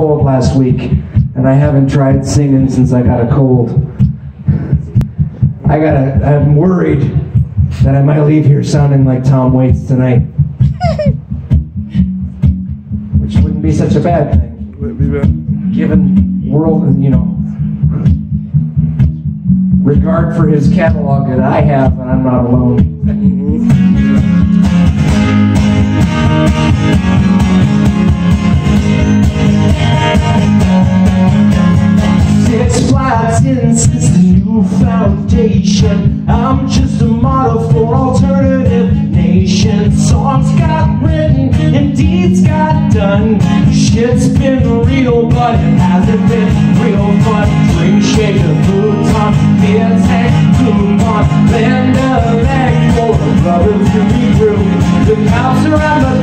cold last week, and I haven't tried singing since I got a cold. I gotta, I'm worried that I might leave here sounding like Tom Waits tonight. Which wouldn't be such a bad thing, given world, you know, regard for his catalog that I have, and I'm not alone. Foundation. I'm just a model for alternative nation. Songs got written and deeds got done. Shit's been real, but it hasn't been real fun. Drink shake a good time, beer tank, coupon, a leg for a brother to be through. The cops are at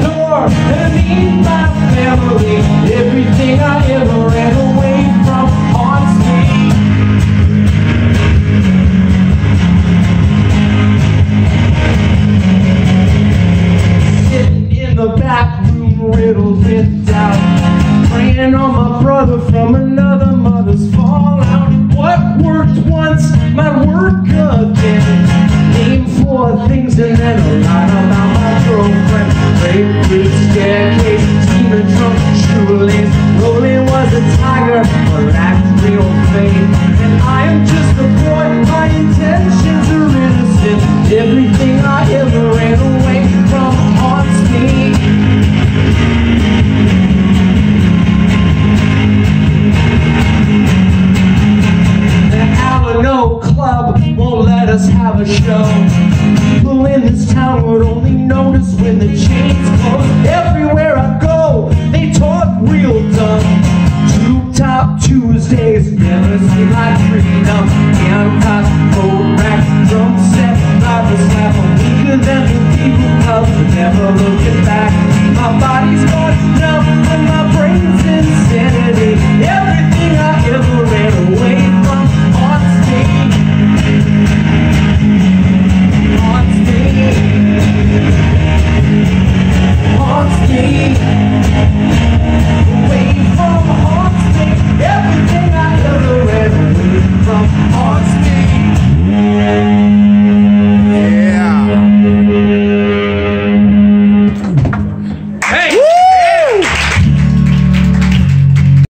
riddled with doubt. Praying on my brother from another mother's fallout. What worked once might work again. Aim for things and then a lie about my girlfriend. Through the staircase, steaming drunk shoelace. Rolling was a tiger, but lacked real faith. And I am just a boy, my intentions are innocent. Everything I ever ran away another show. People in this town would only notice when the chains close Everywhere I go, they talk real dumb. Tube-top Tuesdays never seem like freedom Down cop, coat rack, drum set, novel slap I'm weaker than the people of never looking back. My body's gone numb and my brain's